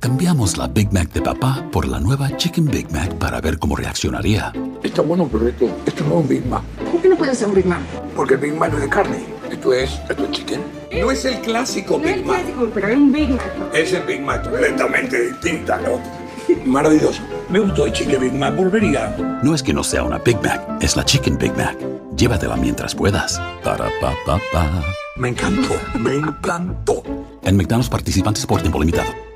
cambiamos la Big Mac de papá por la nueva Chicken Big Mac para ver cómo reaccionaría. Está bueno, pero esto, esto no es un Big Mac. ¿Por qué no puede ser un Big Mac? Porque el Big Mac no es de carne. Esto es, esto es chicken. No es el clásico No es Big Mac. clásico, pero es un Big Mac. Es el Big Mac completamente distinta, ¿no? Maravilloso. Me gustó el Chicken Big Mac. Volvería. No es que no sea una Big Mac, es la Chicken Big Mac. Llévatela mientras puedas. Para pa pa pa. Me encantó. Me encantó. En McDonald's participantes por tiempo limitado.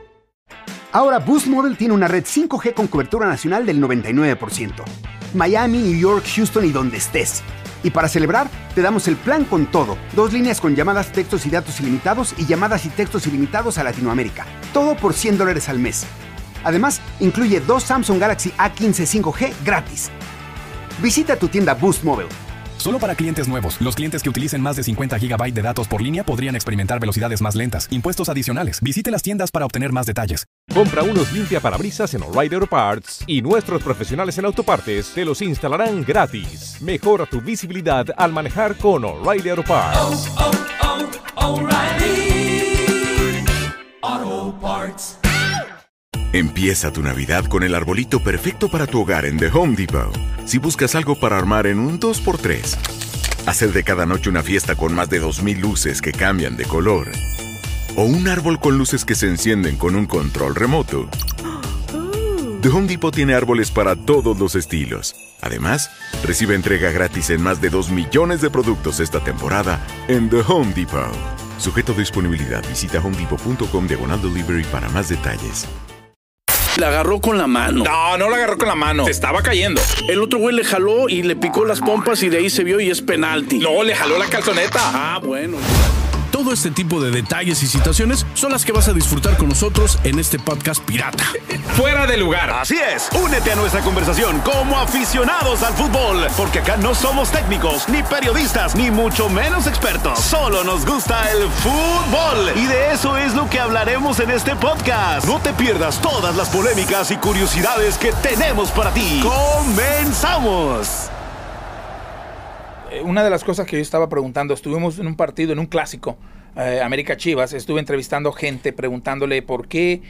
Ahora Boost Mobile tiene una red 5G con cobertura nacional del 99%. Miami, New York, Houston y donde estés. Y para celebrar, te damos el plan con todo. Dos líneas con llamadas, textos y datos ilimitados y llamadas y textos ilimitados a Latinoamérica. Todo por 100 dólares al mes. Además, incluye dos Samsung Galaxy A15 5G gratis. Visita tu tienda Boost Mobile. Solo para clientes nuevos, los clientes que utilicen más de 50 GB de datos por línea podrían experimentar velocidades más lentas, impuestos adicionales. Visite las tiendas para obtener más detalles. Compra unos limpia parabrisas en O'Reilly Auto Parts y nuestros profesionales en autopartes te los instalarán gratis. Mejora tu visibilidad al manejar con O'Reilly Auto Parts. Empieza tu Navidad con el arbolito perfecto para tu hogar en The Home Depot. Si buscas algo para armar en un 2x3, hacer de cada noche una fiesta con más de 2.000 luces que cambian de color, o un árbol con luces que se encienden con un control remoto. The Home Depot tiene árboles para todos los estilos. Además, recibe entrega gratis en más de 2 millones de productos esta temporada en The Home Depot. Sujeto a disponibilidad, visita homedepot.com diagonal delivery para más detalles. La agarró con la mano. No, no la agarró con la mano. Se estaba cayendo. El otro güey le jaló y le picó las pompas y de ahí se vio y es penalti. No, le jaló la calzoneta. Ah, bueno. Todo este tipo de detalles y situaciones son las que vas a disfrutar con nosotros en este podcast pirata. Fuera de lugar. Así es, únete a nuestra conversación como aficionados al fútbol, porque acá no somos técnicos, ni periodistas, ni mucho menos expertos. Solo nos gusta el fútbol y de eso es lo que hablaremos en este podcast. No te pierdas todas las polémicas y curiosidades que tenemos para ti. ¡Comenzamos! Eh, Una de las cosas que yo estaba preguntando, estuvimos en un partido, en un clásico, eh, América Chivas, estuve entrevistando gente preguntándole por qué,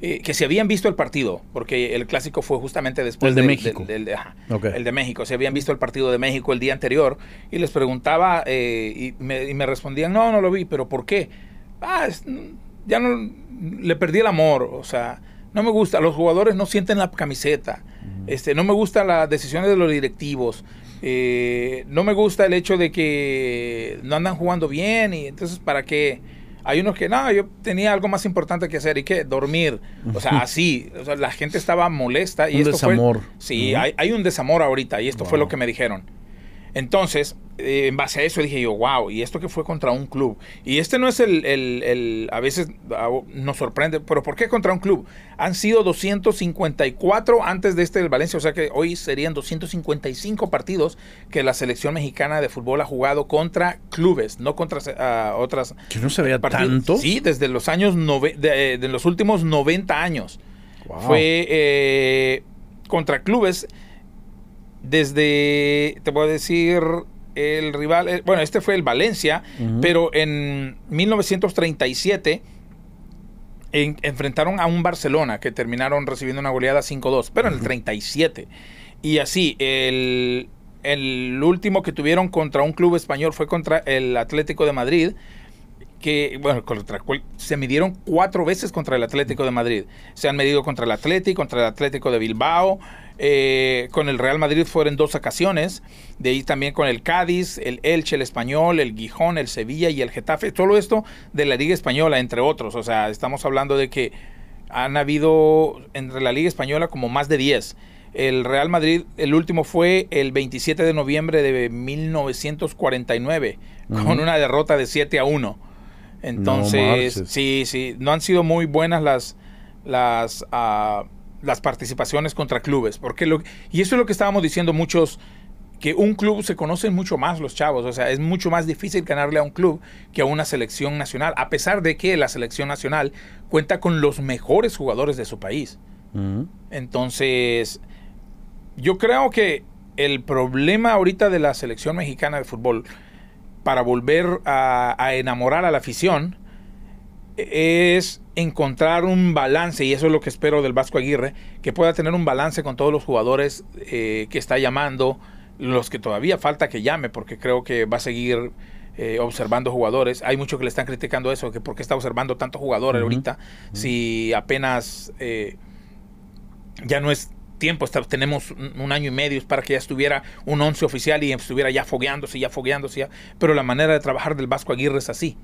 eh, que se habían visto el partido, porque el clásico fue justamente después El de del- México. del- del- ajá, Ok. el de México, se habían visto el partido de México el día anterior y les preguntaba eh, y, me, y me respondían, no, no lo vi, pero ¿por qué? Ah, es- ya no, le perdí el amor, o sea, no me gusta, los jugadores no sienten la camiseta, este, no me gustan las decisiones de los directivos, eh, no me gusta el hecho de que no andan jugando bien y entonces para qué hay unos que no yo tenía algo más importante que hacer y que dormir o sea así o sea, la gente estaba molesta y Un esto fue- desamor. sí Ujú. hay, hay un desamor ahorita y esto fue lo que me dijeron entonces, eh, en base a eso dije yo, wow, y esto que fue contra un club. Y este no es el, el- el- a veces ah, nos sorprende, pero ¿por qué contra un club? Han sido 254 antes de este del Valencia, o sea que hoy serían 255 partidos que la selección mexicana de fútbol ha jugado contra clubes, no contra ah, otras. Que no se partidos. tanto. Sí, desde los años, nove- de, de los últimos 90 años. Wow. Fue eh, contra clubes desde, te voy a decir, el rival, eh, bueno, este fue el Valencia, pero en 1937 en- enfrentaron a un Barcelona que terminaron recibiendo una goleada 5-2, pero en el 37. Y así, el, el último que tuvieron contra un club español fue contra el Atlético de Madrid, que, bueno, contra se midieron cuatro veces contra el Atlético de Madrid. Se han medido contra el Atlético, contra el Atlético de Bilbao, eh, con el Real Madrid fueron dos ocasiones, de ahí también con el Cádiz, el Elche, el Español, el Gijón, el Sevilla y el Getafe, todo esto de la Liga Española, entre otros. O sea, estamos hablando de que han habido entre la Liga Española como más de 10. El Real Madrid, el último fue el 27 de noviembre de 1949, con una derrota de 7 a 1. Entonces, sí, sí, no han sido muy buenas las, las, ah, las participaciones contra clubes. Porque lo, y eso es lo que estábamos diciendo muchos, que un club se conocen mucho más los chavos. O sea, es mucho más difícil ganarle a un club que a una selección nacional, a pesar de que la selección nacional cuenta con los mejores jugadores de su país. Entonces, yo creo que el problema ahorita de la selección mexicana de fútbol para volver a, a enamorar a la afición es encontrar un balance, y eso es lo que espero del Vasco Aguirre, que pueda tener un balance con todos los jugadores eh, que está llamando, los que todavía falta que llame, porque creo que va a seguir eh, observando jugadores. Hay muchos que le están criticando eso, que por qué está observando tantos jugadores ahorita, si apenas eh, ya no es tiempo, está- tenemos un, un año y medio para que ya estuviera un once oficial y estuviera ya fogueándose, ya fogueándose, ya. pero la manera de trabajar del Vasco Aguirre es así.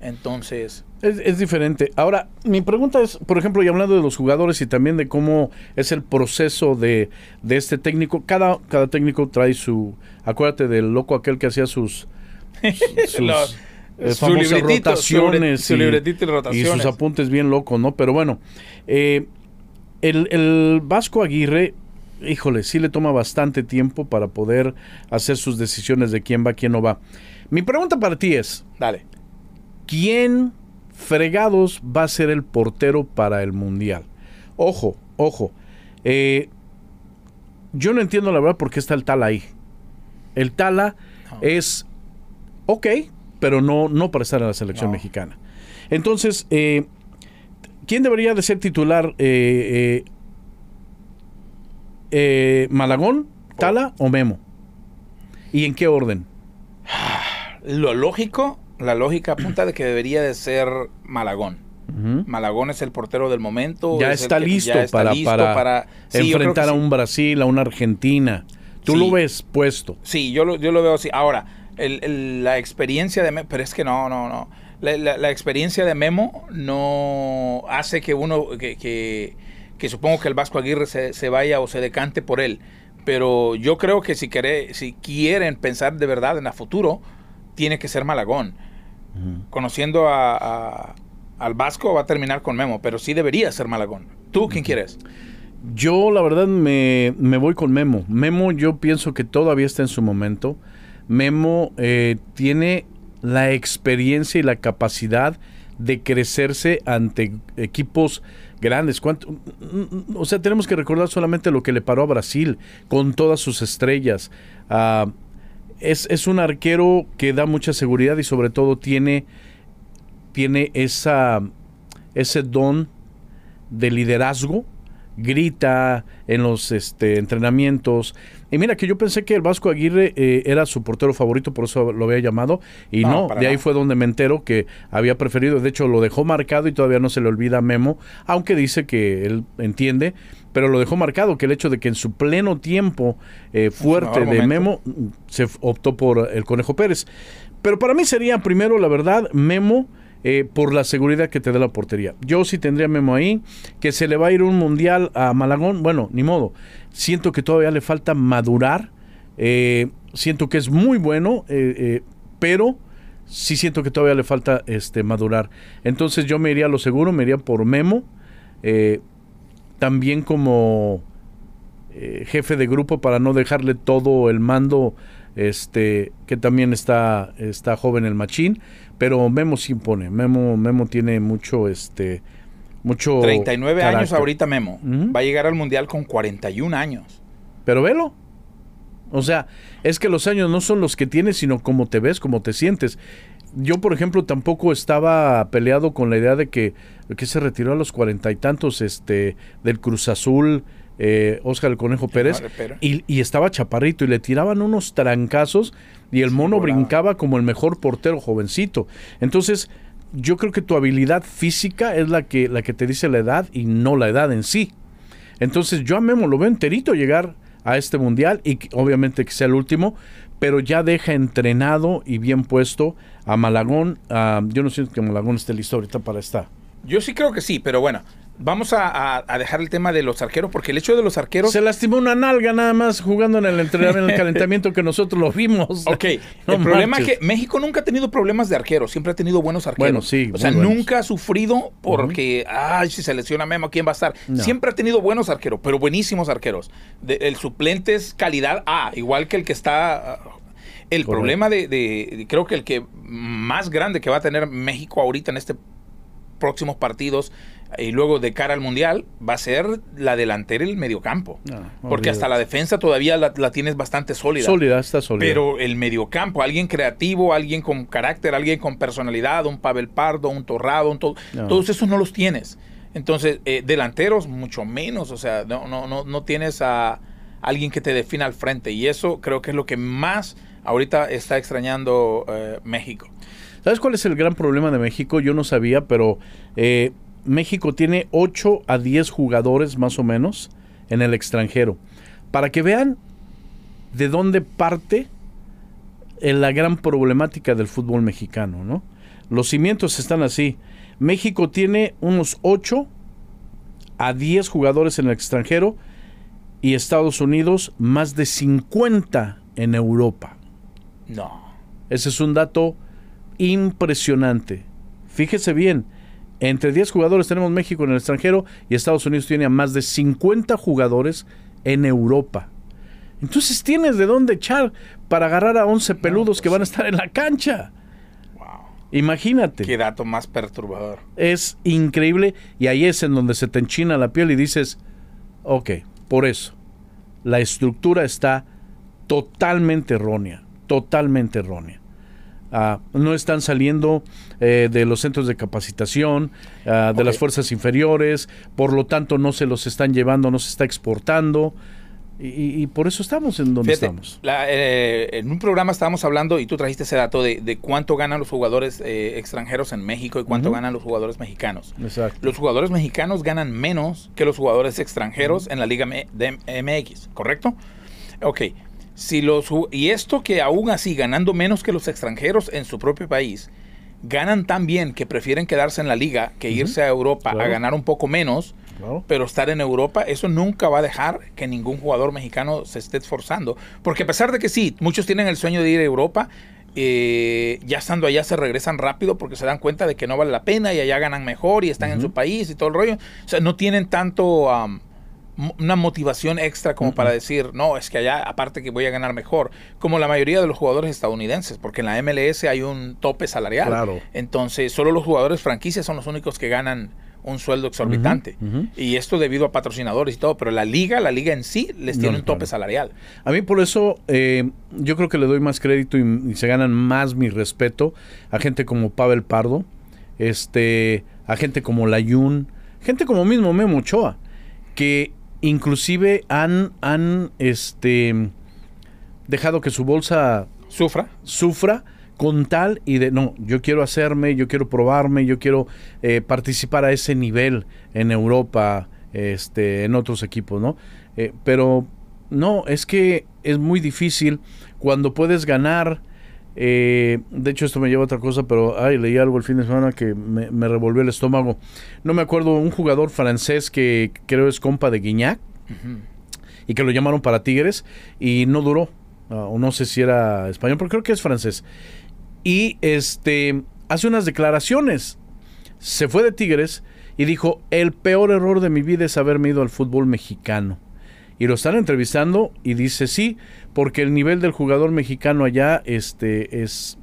Entonces, Es, es diferente. Ahora, mi pregunta es, por ejemplo, y hablando de los jugadores y también de cómo es el proceso de, de este técnico, cada, cada técnico trae su, acuérdate del loco aquel que hacía sus, sus Lo- eh, su libretito, rotaciones, su libretito de rotaciones. y sus apuntes bien locos, ¿no? Pero bueno, eh, el, el Vasco Aguirre, híjole, sí le toma bastante tiempo para poder hacer sus decisiones de quién va, quién no va. Mi pregunta para ti es, dale. ¿quién fregados va a ser el portero para el Mundial? Ojo, ojo. eh, yo no entiendo la verdad por qué está el Tala ahí. El Tala es ok, pero no, no para estar en la selección mexicana. Entonces, eh, ¿quién debería de ser titular? Eh, eh, eh, ¿Malagón, Tala o Memo? ¿Y en qué orden? Lo lógico, la lógica apunta de que debería de ser Malagón. Malagón es el portero del momento. ya es está listo, ya está para, listo para para- Sí, yo creo enfrentar a un Brasil, a una Argentina. Tú Sí. lo ves puesto. Sí, yo lo, yo lo veo así. Ahora, el- el- la experiencia de Memo, pero es que no, no, no. La, la- la experiencia de Memo no hace que uno, que, que, que supongo que el Vasco Aguirre se, se vaya o se decante por él. Pero yo creo que si, quiere, si quieren pensar de verdad en el futuro, tiene que ser Malagón. Conociendo a, a- al Vasco va a terminar con Memo, pero sí debería ser Malagón. ¿Tú quién quieres? Yo la verdad me, me voy con Memo. Memo yo pienso que todavía está en su momento. Memo eh, tiene la experiencia y la capacidad de crecerse ante equipos grandes. ¿Cuánto- O sea, tenemos que recordar solamente lo que le paró a Brasil con todas sus estrellas. Ah, es, es un arquero que da mucha seguridad y sobre todo tiene, tiene esa, ese don de liderazgo, grita en los este, entrenamientos. Y mira que yo pensé que el Vasco Aguirre eh, era su portero favorito, por eso lo había llamado. Y No, de ahí fue donde me entero que había preferido. De hecho, lo dejó marcado y todavía no se le olvida a Memo, aunque dice que él entiende, pero lo dejó marcado que el hecho de que en su pleno tiempo eh, fuerte de momento. Memo se optó por el Conejo Pérez. Pero para mí sería primero, la verdad, Memo. Eh, por la seguridad que te da la portería. Yo sí tendría Memo ahí, que se le va a ir un mundial a Malagón, bueno, ni modo. Siento que todavía le falta madurar, eh, siento que es muy bueno, eh, eh, pero sí siento que todavía le falta este madurar. Entonces yo me iría a lo seguro, me iría por Memo, eh, también como jefe de grupo para no dejarle todo el mando, este, que también está, está joven el machín, pero Memo sí impone, Memo, Memo tiene mucho, este, mucho 39 años carácter. ahorita Memo. Va a llegar al Mundial con 41 años. Pero velo. O sea, es que los años no son los que tienes, sino cómo te ves, cómo te sientes. Yo, por ejemplo, tampoco estaba peleado con la idea de que, que se retiró a los cuarenta y tantos este, del Cruz Azul, eh, Oscar el Conejo Pérez, y, y estaba chaparrito y le tiraban unos trancazos y el mono volaba. brincaba como el mejor portero jovencito. Entonces, yo creo que tu habilidad física es la que, la que te dice la edad y no la edad en sí. Entonces yo a Memo lo veo enterito llegar a este mundial y que- obviamente que sea el último, pero ya deja entrenado y bien puesto a Malagón. Yo no siento que Malagón esté listo ahorita para esta. Yo sí creo que sí, pero bueno, vamos a, a- a dejar el tema de los arqueros, porque el hecho de los arqueros... Se lastimó una nalga nada más jugando en el entrenamiento, en el calentamiento que nosotros lo vimos. Ok, No el problema manches. es que México nunca ha tenido problemas de arqueros, siempre ha tenido buenos arqueros. Bueno, sí, O sea, buenos. nunca ha sufrido porque, ay, si se lesiona Memo, ¿quién va a estar? No. Siempre ha tenido buenos arqueros, pero buenísimos arqueros. De- el suplente es calidad A, igual que el que está... ah, El Correcto. problema de, de- de- creo que el que más grande que va a tener México ahorita en este próximos partidos y luego de cara al mundial va a ser la delantera y el mediocampo. No, porque hasta la defensa todavía la, la tienes bastante sólida. Sólida, está sólida. Pero el mediocampo, alguien creativo, alguien con carácter, alguien con personalidad, un Pavel Pardo, un Torrado, un to- No. todos esos no los tienes. Entonces, eh, delanteros mucho menos, o sea, no, no, no, no tienes a alguien que te defina al frente. Y eso creo que es lo que más ahorita está extrañando eh, México. ¿Sabes cuál es el gran problema de México? Yo no sabía, pero eh, México tiene 8 a 10 jugadores más o menos en el extranjero. Para que vean de dónde parte eh, la gran problemática del fútbol mexicano, ¿no? Los cimientos están así. México tiene unos 8 a 10 jugadores en el extranjero y Estados Unidos más de 50 en Europa. No. Ese es un dato impresionante. Fíjese bien, entre 10 jugadores tenemos México en el extranjero y Estados Unidos tiene a más de 50 jugadores en Europa. Entonces tienes de dónde echar para agarrar a 11 peludos que van a estar en la cancha. Imagínate. Qué dato más perturbador. Es increíble y ahí es en donde se te enchina la piel y dices, ok, por eso, la estructura está totalmente errónea, totalmente errónea. Ah, no están saliendo eh, de los centros de capacitación, ah, de las fuerzas inferiores, por lo tanto no se los están llevando, no se está exportando y, y- por eso estamos en donde Fíjate, estamos. la- eh, en un programa estábamos hablando y tú trajiste ese dato de, de cuánto ganan los jugadores eh, extranjeros en México y cuánto ganan los jugadores mexicanos. Exacto. Los jugadores mexicanos ganan menos que los jugadores extranjeros en la Liga M- de MX, ¿correcto? Ok. Si los, y esto que aún así ganando menos que los extranjeros en su propio país, ganan tan bien que prefieren quedarse en la liga que irse a Europa a ganar un poco menos, Claro. pero estar en Europa, eso nunca va a dejar que ningún jugador mexicano se esté esforzando. Porque a pesar de que sí, muchos tienen el sueño de ir a Europa, eh, ya estando allá se regresan rápido porque se dan cuenta de que no vale la pena y allá ganan mejor y están en su país y todo el rollo. O sea, no tienen tanto una motivación extra como para decir, no, es que allá aparte que voy a ganar mejor, como la mayoría de los jugadores estadounidenses, porque en la MLS hay un tope salarial. Claro. Entonces, solo los jugadores franquicias son los únicos que ganan un sueldo exorbitante. Y esto debido a patrocinadores y todo, pero la liga, la liga en sí, les No, tiene un tope claro. salarial. A mí por eso eh, yo creo que le doy más crédito y, y se ganan más mi respeto a gente como Pavel Pardo, este, a gente como Layun, gente como mismo Memo Ochoa, que inclusive han, han este, dejado que su bolsa Sufra. sufra con tal y de no, yo quiero hacerme, yo quiero probarme, yo quiero eh, participar a ese nivel en Europa, este, en otros equipos, ¿no? Eh, pero no, es que es muy difícil cuando puedes ganar. Eh, de hecho, esto me lleva a otra cosa, pero ay, leí algo el fin de semana que me, me revolvió el estómago. No me acuerdo, un jugador francés que creo es compa de Guiñac y que lo llamaron para Tigres y no duró. Ah, o no sé si era español, pero creo que es francés. Y este hace unas declaraciones. Se fue de Tigres y dijo, el peor error de mi vida es haberme ido al fútbol mexicano. Y lo están entrevistando y dice, sí, porque el nivel del jugador mexicano allá este, es,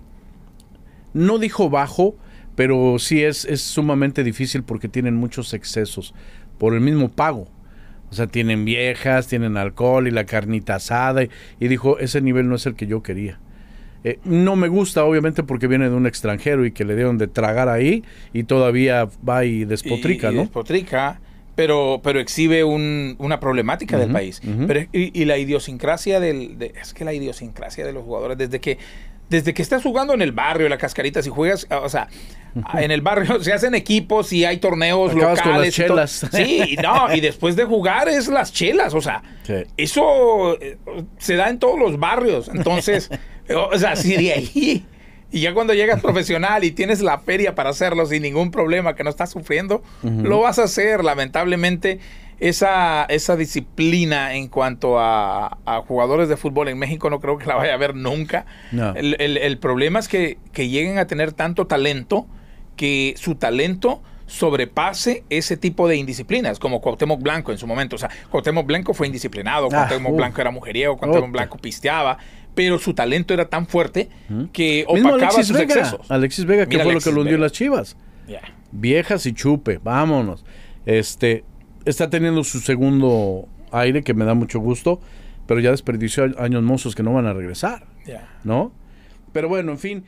no dijo bajo, pero sí es, es sumamente difícil porque tienen muchos excesos por el mismo pago. O sea, tienen viejas, tienen alcohol y la carnita asada. Y, y dijo, ese nivel no es el que yo quería. Eh, no me gusta, obviamente, porque viene de un extranjero y que le dieron de tragar ahí y todavía va y despotrica, y, y ¿no? despotrica, pero, pero exhibe un- una problemática del país. Pero, y, y la idiosincrasia del... de- es que la idiosincrasia de los jugadores, desde que... Desde que estás jugando en el barrio, la cascarita, si juegas, o sea, en el barrio se hacen equipos y hay torneos Acabas con locales. las y todo. chelas. Sí, no, y después de jugar es las chelas, o sea, Sí. eso eh, se da en todos los barrios. Entonces, o sea, si de ahí. Y ya cuando llegas profesional y tienes la feria para hacerlo sin ningún problema, que no estás sufriendo, lo vas a hacer. Lamentablemente, esa, esa disciplina en cuanto a, a jugadores de fútbol en México no creo que la vaya a ver nunca. No. El, el- el problema es que, que lleguen a tener tanto talento que su talento sobrepase ese tipo de indisciplinas, como Cuauhtémoc Blanco en su momento. O sea, Cuauhtémoc Blanco fue indisciplinado, Ah, Cuauhtémoc. Blanco era mujeriego, Cuauhtémoc. Blanco pisteaba, pero su talento era tan fuerte que opacaba Alexis sus Vega. excesos. Alexis Vega, que Mira fue Alexis lo que lo hundió las chivas. Viejas y chupe, vámonos. Este, está teniendo su segundo aire que me da mucho gusto, pero ya desperdició años mozos que no van a regresar. ¿no? Pero bueno, en fin.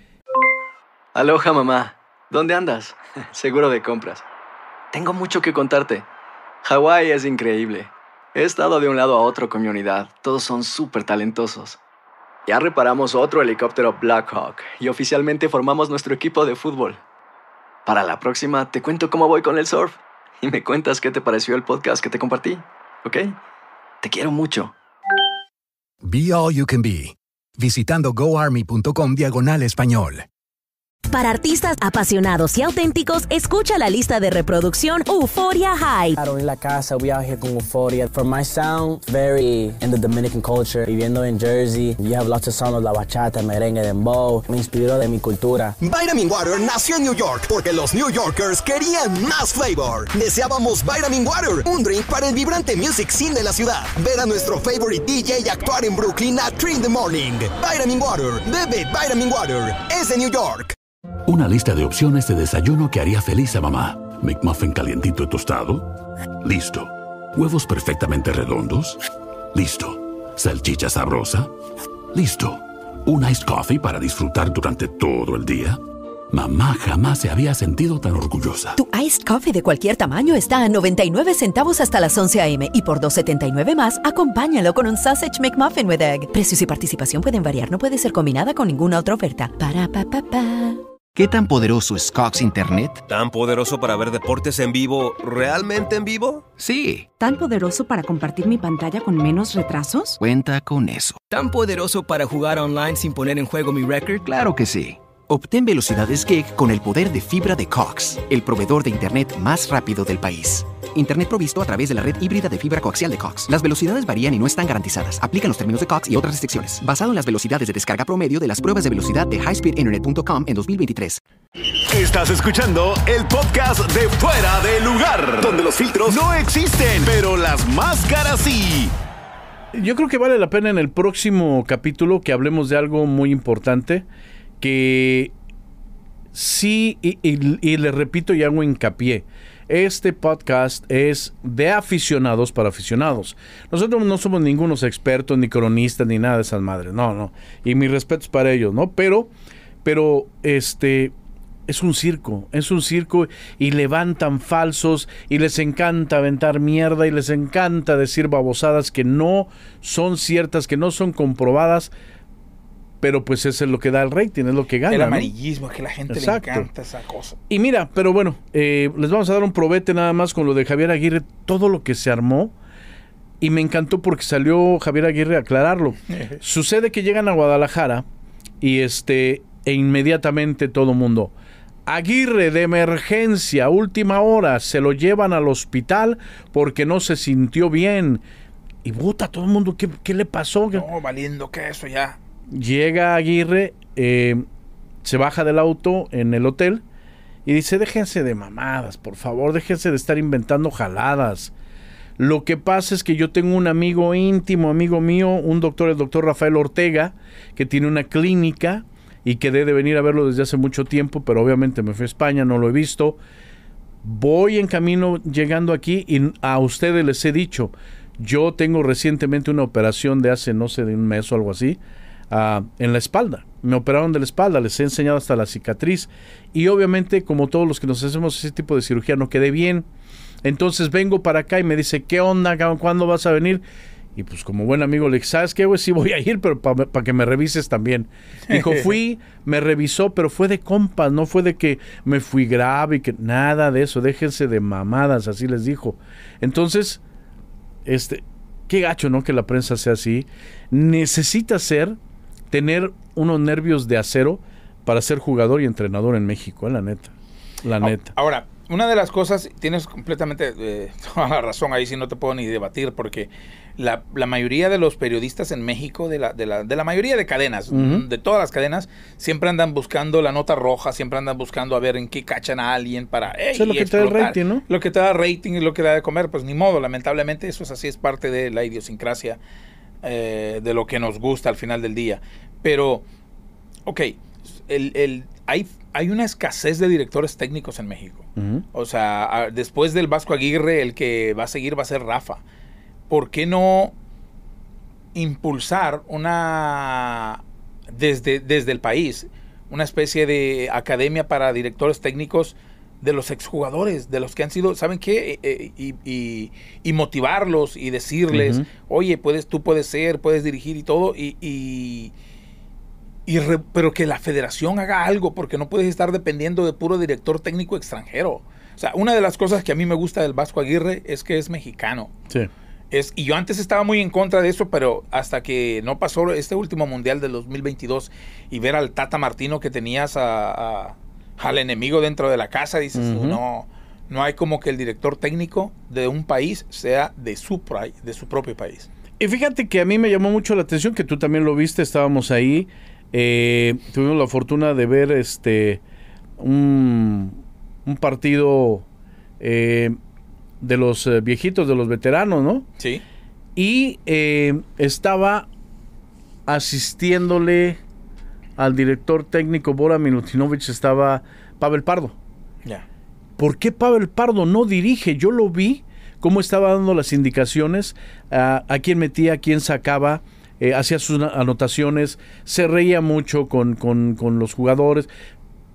Aloha mamá, ¿dónde andas? Seguro de compras. Tengo mucho que contarte. Hawái es increíble. He estado de un lado a otro con mi unidad. Todos son súper talentosos. Ya reparamos otro helicóptero Blackhawk y oficialmente formamos nuestro equipo de fútbol. Para la próxima te cuento cómo voy con el surf y me cuentas qué te pareció el podcast que te compartí, ¿ok? Te quiero mucho. Be All You Can Be, visitando goarmy.com diagonal español. Para artistas apasionados y auténticos, escucha la lista de reproducción Euphoria High. En la casa, we out here con Euphoria. For my sound, very in the Dominican culture. Viviendo en Jersey, you have lots of sounds, la bachata, merengue, dembow. Me inspiró de mi cultura. Vitamin Water nació en New York porque los New Yorkers querían más flavor. Deseábamos Vitamin Water, un drink para el vibrante music scene de la ciudad. Ver a nuestro favorite DJ y actuar en Brooklyn a 3 in the morning. Vitamin Water, bebe Vitamin Water. Es de New York. Una lista de opciones de desayuno que haría feliz a mamá. McMuffin calientito y tostado. Listo. Huevos perfectamente redondos. Listo. Salchicha sabrosa. Listo. Un iced coffee para disfrutar durante todo el día. Mamá jamás se había sentido tan orgullosa. Tu iced coffee de cualquier tamaño está a 99 centavos hasta las 11 a.m. y por 2.79 más, acompáñalo con un sausage McMuffin with egg. Precios y participación pueden variar, no puede ser combinada con ninguna otra oferta. Para pa pa pa. ¿Qué tan poderoso es Cox Internet? ¿Tan poderoso para ver deportes en vivo, realmente en vivo? Sí. ¿Tan poderoso para compartir mi pantalla con menos retrasos? Cuenta con eso. ¿Tan poderoso para jugar online sin poner en juego mi record? Claro que sí. Obtén velocidades gig con el poder de fibra de Cox, el proveedor de Internet más rápido del país. Internet provisto a través de la red híbrida de fibra coaxial de Cox. Las velocidades varían y no están garantizadas. Aplican los términos de Cox y otras restricciones. Basado en las velocidades de descarga promedio de las pruebas de velocidad de highspeedinternet.com en 2023. Estás escuchando el podcast de Fuera de Lugar, donde los filtros no existen, pero las máscaras sí. Yo creo que vale la pena en el próximo capítulo que hablemos de algo muy importante que sí, y, y- le repito y hago hincapié, este podcast es de aficionados para aficionados. Nosotros no somos ningunos expertos, ni cronistas, ni nada de esas madres, no, no. Y mis respetos para ellos, ¿no? Pero, pero, este, es un circo, es un circo y levantan falsos y les encanta aventar mierda y les encanta decir babosadas que no son ciertas, que no son comprobadas, pero pues eso es lo que da el rating, es lo que gana. El ¿no? amarillismo, que a la gente Exacto. le encanta esa cosa. Y mira, pero bueno, eh, les vamos a dar un probete nada más con lo de Javier Aguirre, todo lo que se armó. Y me encantó porque salió Javier Aguirre a aclararlo. Sucede que llegan a Guadalajara y este, e inmediatamente todo mundo. Aguirre de emergencia, última hora, se lo llevan al hospital porque no se sintió bien. Y puta, todo el mundo, ¿qué, qué le pasó? No, valiendo que eso ya. Llega Aguirre, eh, se baja del auto en el hotel y dice, déjense de mamadas, por favor, déjense de estar inventando jaladas. Lo que pasa es que yo tengo un amigo íntimo, amigo mío, un doctor, el doctor Rafael Ortega, que tiene una clínica y que debe venir a verlo desde hace mucho tiempo, pero obviamente me fui a España, no lo he visto. Voy en camino llegando aquí y a ustedes les he dicho, yo tengo recientemente una operación de hace, no sé, de un mes o algo así, ah, en la espalda. Me operaron de la espalda, les he enseñado hasta la cicatriz. Y obviamente, como todos los que nos hacemos ese tipo de cirugía, no quedé bien. Entonces vengo para acá y me dice, ¿qué onda? ¿Cuándo vas a venir? Y pues como buen amigo le dije, ¿sabes qué, güey? Sí voy a ir, pero para que me revises también. Dijo, fui, me revisó, pero fue de compas, no fue de que me fui grave y que nada de eso, déjense de mamadas, así les dijo. Entonces, este, qué gacho, ¿no? Que la prensa sea así. Necesita ser, tener unos nervios de acero para ser jugador y entrenador en México, eh, la neta. La neta. Ahora, una de las cosas, tienes completamente eh, toda la razón, ahí sí no te puedo ni debatir, porque la, la mayoría de los periodistas en México, de la, de la, de la mayoría de cadenas, de todas las cadenas, siempre andan buscando la nota roja, siempre andan buscando a ver en qué cachan a alguien para... "Ey, Eso es lo que te da el explotar". rating, ¿no? Lo que te da rating y lo que da de comer, pues ni modo, lamentablemente eso es así, es parte de la idiosincrasia eh, de lo que nos gusta al final del día. Pero, ok, el, el- hay, hay una escasez de directores técnicos en México. O sea, después del Vasco Aguirre, el que va a seguir va a ser Rafa. ¿Por qué no impulsar una desde, desde el país una especie de academia para directores técnicos de los exjugadores, de los que han sido, ¿saben qué? Eh, eh, y, y- y motivarlos y decirles, oye, puedes, tú puedes ser, puedes dirigir y todo, y, y- y re- pero que la federación haga algo, porque no puedes estar dependiendo de puro director técnico extranjero. O sea, una de las cosas que a mí me gusta del Vasco Aguirre es que es mexicano. Sí. Es, y yo antes estaba muy en contra de eso, pero hasta que no pasó este último mundial del 2022 y ver al Tata Martino que tenías a- a- al enemigo dentro de la casa, dices, no, no hay como que el director técnico de un país sea de su, de su propio país. Y fíjate que a mí me llamó mucho la atención, que tú también lo viste, estábamos ahí, eh, tuvimos la fortuna de ver este un, un partido eh, de los eh, viejitos, de los veteranos, ¿no? Sí. Y eh, estaba asistiéndole al director técnico Bora Milutinovich, estaba Pavel Pardo. ¿Por qué Pavel Pardo no dirige? Yo lo vi, cómo estaba dando las indicaciones, a, a quién metía, a quién sacaba, eh, hacía sus anotaciones, se reía mucho con, con- con los jugadores,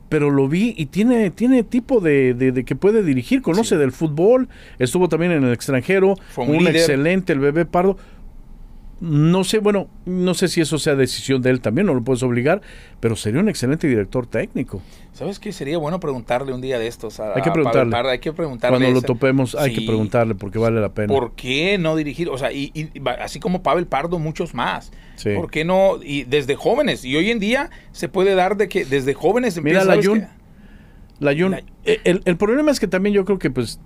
pero lo vi y tiene, tiene tipo de, de- de que puede dirigir, conoce del fútbol, estuvo también en el extranjero, Fue un un, líder. excelente, el bebé Pardo. No sé, bueno, no sé si eso sea decisión de él también, no lo puedes obligar, pero sería un excelente director técnico. ¿Sabes qué? Sería bueno preguntarle un día de estos a, Hay que a preguntarle. Pardo, Hay que preguntarle. Cuando lo topemos, hay Sí. que preguntarle porque vale la pena. ¿Por qué no dirigir? O sea, y, y- así como Pavel Pardo, muchos más. Sí. ¿Por qué no? Y desde jóvenes. Y hoy en día se puede dar de que desde jóvenes Mira, empieza la ¿sabes Jun. La Jun, el, el problema es que también yo creo que pues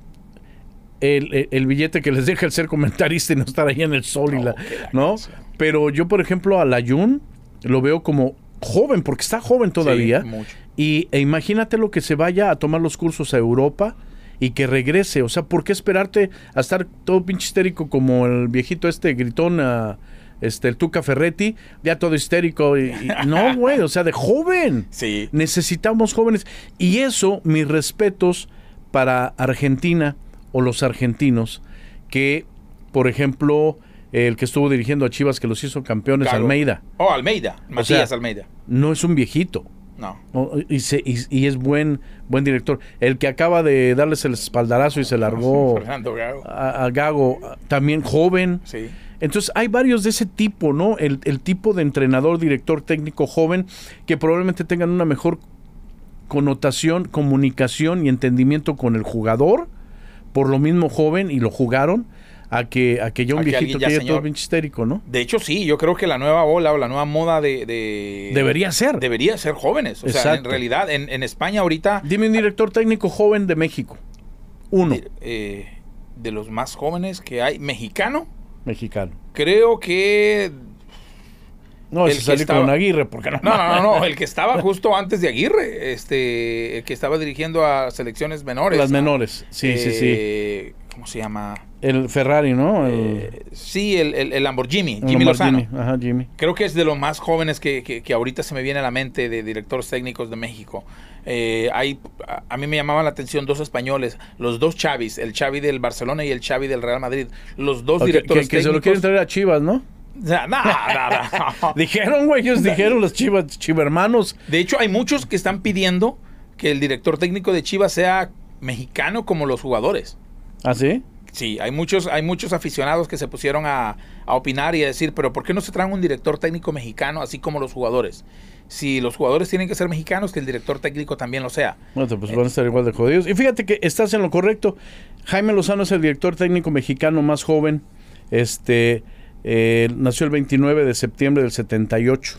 el, el- el billete que les deja el ser comentarista y no estar ahí en el sol y la, ¿no? Pero yo, por ejemplo, a la Jun lo veo como joven, porque está joven todavía. mucho. y e imagínate lo que se vaya a tomar los cursos a Europa y que regrese. O sea, ¿por qué esperarte a estar todo pinche histérico como el viejito este gritón a este el Tuca Ferretti, ya todo histérico y, y- no, güey, o sea, de joven. Sí. Necesitamos jóvenes y eso mis respetos para Argentina o los argentinos que por ejemplo el que estuvo dirigiendo a Chivas que los hizo campeones. Almeida Oh, Almeida. O Matías sea, Almeida. no es un viejito. No. ¿no? Y, se- y- y es buen buen director. El que acaba de darles el espaldarazo y se largó Fernando Gago. a, a Gago, también joven. Sí. Entonces hay varios de ese tipo, ¿no? El, el tipo de entrenador, director técnico joven que probablemente tengan una mejor connotación, comunicación y entendimiento con el jugador, por lo mismo joven y lo jugaron, a que, a que ya un A viejito ya todo pinche histérico, ¿no? De hecho, sí, yo creo que la nueva ola o la nueva moda de... de- Debería ser. Debería ser jóvenes. O sea, en realidad, en, en España ahorita... Dime un director técnico joven de México. Uno. eh, de los más jóvenes que hay, mexicano, Mexicano. creo que... No, El que salí estaba- con Aguirre, porque no. No, no, no, no, el que estaba justo antes de Aguirre, este, el que estaba dirigiendo a selecciones menores. Las ¿no? menores, sí, sí, sí. Eh, ¿Cómo se llama? El Ferrari, ¿no? El, Sí, el, el, el Lamborghini, Eh, Jimmy Lamborghini. Lozano. Ajá, Jimmy. Creo que es de los más jóvenes que, que- que ahorita se me viene a la mente de directores técnicos de México. Eh, hay, a, a mí me llamaban la atención dos españoles, los dos Chavis, el Xavi del Barcelona y el Xavi del Real Madrid. Los dos directores que, que se lo técnicos. quieren traer a Chivas, ¿no? No. Dijeron, güey, ellos dijeron los Chivas, Chivermanos. De hecho, hay muchos que están pidiendo que el director técnico de Chivas sea mexicano como los jugadores. ¿Ah, sí? Sí, hay muchos, hay muchos aficionados que se pusieron a, a opinar y a decir, pero ¿por qué no se traen un director técnico mexicano así como los jugadores? Si los jugadores tienen que ser mexicanos, que el director técnico también lo sea. Bueno, pues van a estar igual de jodidos. Y fíjate que estás en lo correcto. Jaime Lozano es el director técnico mexicano más joven. Este eh, nació el 29 de septiembre del 78.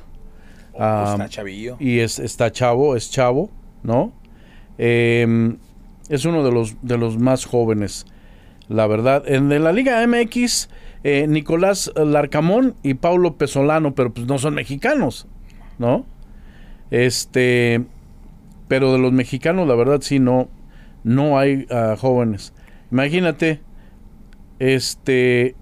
Ah, está chavillo. Y es, está chavo, es chavo, ¿no? Eh, es uno de los, de los más jóvenes, la verdad. En, en la Liga MX, eh, Nicolás Larcamón y Paulo Pesolano, pero pues no son mexicanos, ¿no? Este, pero de los mexicanos, la verdad sí, no, no hay ah, jóvenes. Imagínate, este,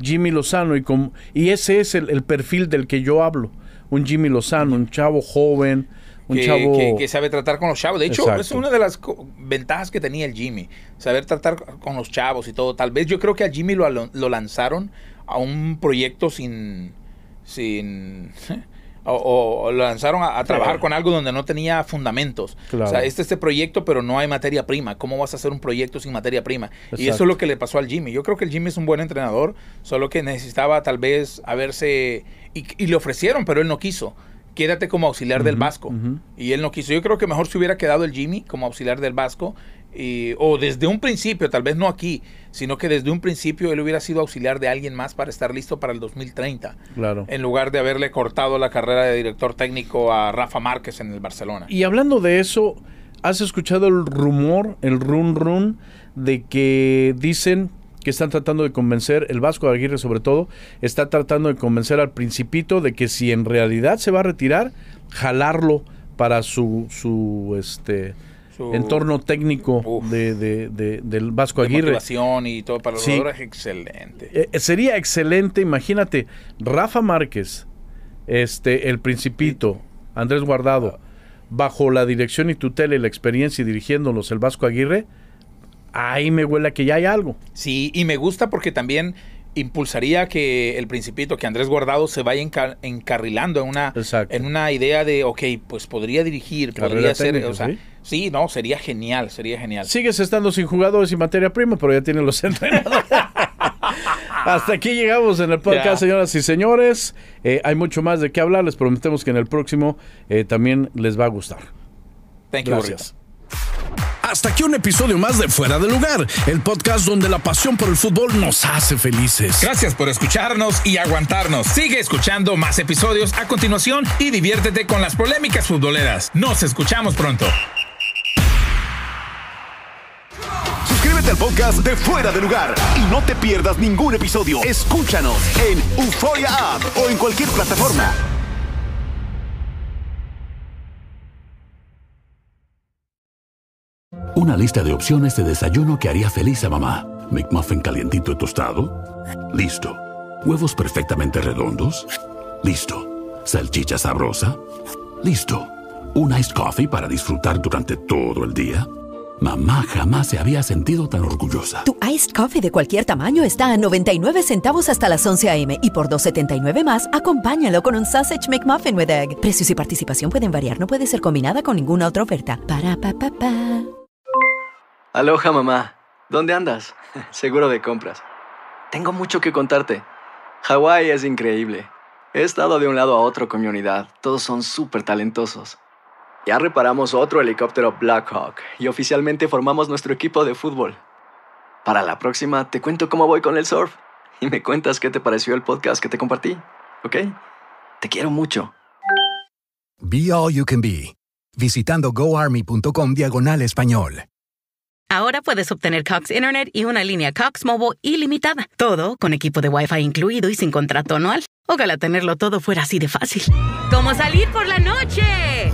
Jimmy Lozano y, com- y ese es el, el perfil del que yo hablo. un Jimmy Lozano, un chavo joven, un que, chavo... que- que sabe tratar con los chavos. De hecho, Exacto. es una de las ventajas que tenía el Jimmy. Saber tratar con los chavos y todo. Tal vez yo creo que a Jimmy lo, lo lanzaron a un proyecto sin. sin o, o- lanzaron a, a trabajar con algo donde no tenía fundamentos. Claro. O sea, este es este proyecto, pero no hay materia prima. ¿Cómo vas a hacer un proyecto sin materia prima? Y eso es lo que le pasó al Jimmy. Yo creo que el Jimmy es un buen entrenador, solo que necesitaba tal vez haberse... Y, y le ofrecieron, pero él no quiso. Quédate como auxiliar del Vasco. Y él no quiso. Yo creo que mejor se hubiera quedado el Jimmy como auxiliar del Vasco. y- o desde un principio, tal vez no aquí, sino que desde un principio él hubiera sido auxiliar de alguien más para estar listo para el 2030. Claro. En lugar de haberle cortado la carrera de director técnico a Rafa Márquez en el Barcelona. Y hablando de eso, ¿has escuchado el rumor, el run run, de que dicen que están tratando de convencer, el Vasco de Aguirre sobre todo, está tratando de convencer al Principito de que si en realidad se va a retirar, jalarlo para su, su este Su- entorno técnico de, de- de- del Vasco de Aguirre. y todo para los Sí. jugadores, excelente. Eh, eh, sería excelente, imagínate, Rafa Márquez, este, el Principito, Andrés Guardado, bajo la dirección y tutela y la experiencia y dirigiéndolos el Vasco Aguirre, ahí me huele a que ya hay algo. Sí, y me gusta porque también impulsaría que el principito, que Andrés Guardado se vaya enca- encarrilando en una, en una idea de, ok, pues podría dirigir, Carrera podría ser, técnica, o sea, ¿sí? sí, no, sería genial, sería genial. Sigues estando sin jugadores y materia prima, pero ya tienen los entrenadores. Hasta aquí llegamos en el podcast, señoras y señores. Eh, hay mucho más de qué hablar. Les prometemos que en el próximo eh, también les va a gustar. Thank you, Gracias. Hasta aquí un episodio más de Fuera de Lugar, el podcast donde la pasión por el fútbol nos hace felices. Gracias por escucharnos y aguantarnos. Sigue escuchando más episodios a continuación y diviértete con las polémicas futboleras. Nos escuchamos pronto. Suscríbete al podcast de Fuera de Lugar y no te pierdas ningún episodio. Escúchanos en Euforia App o en cualquier plataforma. Una lista de opciones de desayuno que haría feliz a mamá. McMuffin calientito y tostado. Listo. Huevos perfectamente redondos. Listo. Salchicha sabrosa. Listo. Un iced coffee para disfrutar durante todo el día. Mamá jamás se había sentido tan orgullosa. Tu iced coffee de cualquier tamaño está a 99 centavos hasta las 11 a.m. y por 2.79 más, acompáñalo con un Sausage McMuffin with Egg. Precios y participación pueden variar, no puede ser combinada con ninguna otra oferta. Para pa pa pa. Aloha mamá, ¿dónde andas? Seguro de compras. Tengo mucho que contarte. Hawái es increíble. He estado de un lado a otro con mi unidad. Todos son súper talentosos. Ya reparamos otro helicóptero Blackhawk y oficialmente formamos nuestro equipo de fútbol. Para la próxima te cuento cómo voy con el surf y me cuentas qué te pareció el podcast que te compartí, ¿ok? Te quiero mucho. Be All You Can Be, visitando goarmy.com diagonal español. Ahora puedes obtener Cox Internet y una línea Cox Mobile ilimitada. Todo con equipo de Wi-Fi incluido y sin contrato anual. Ojalá tenerlo todo fuera así de fácil. Como salir por la noche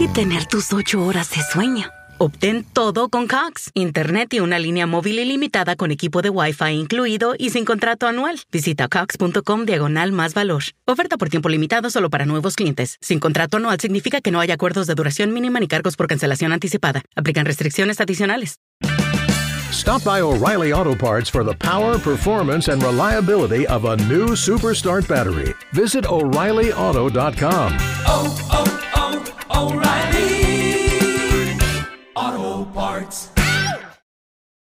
y tener tus ocho horas de sueño. Obtén todo con Cox. Internet y una línea móvil ilimitada con equipo de Wi-Fi incluido y sin contrato anual. Visita cox.com diagonal más valor. Oferta por tiempo limitado solo para nuevos clientes. Sin contrato anual significa que no hay acuerdos de duración mínima ni cargos por cancelación anticipada. Aplican restricciones adicionales. Stop by O'Reilly Auto Parts for the power, performance, and reliability of a new Superstart battery. Visit O'ReillyAuto.com. oh,